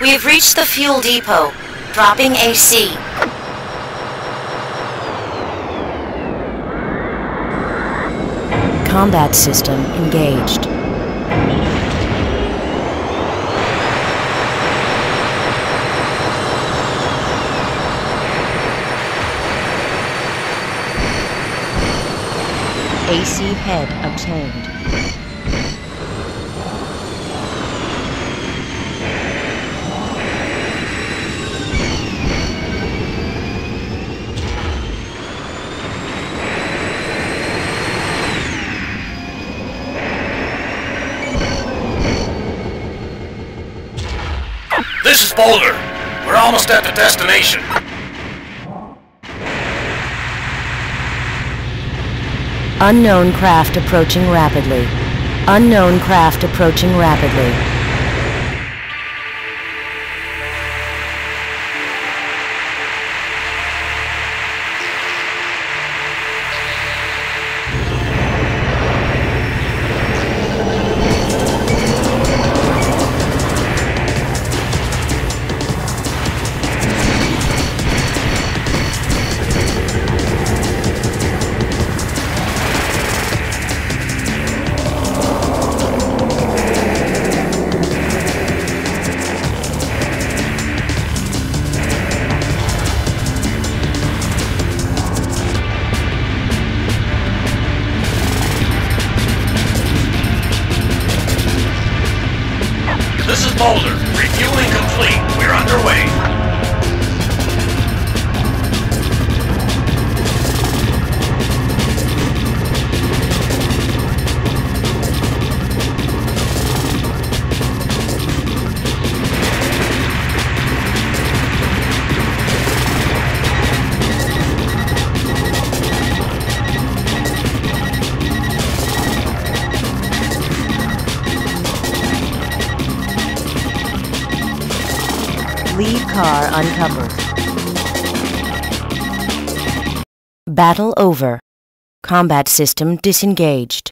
We have reached the fuel depot. Dropping AC. Combat system engaged. AC head obtained. This. We're almost at the destination. Unknown craft approaching rapidly. Unknown craft approaching rapidly. This is Boulder. Refueling complete. We're underway. Car uncoupled. Battle over. Combat system disengaged.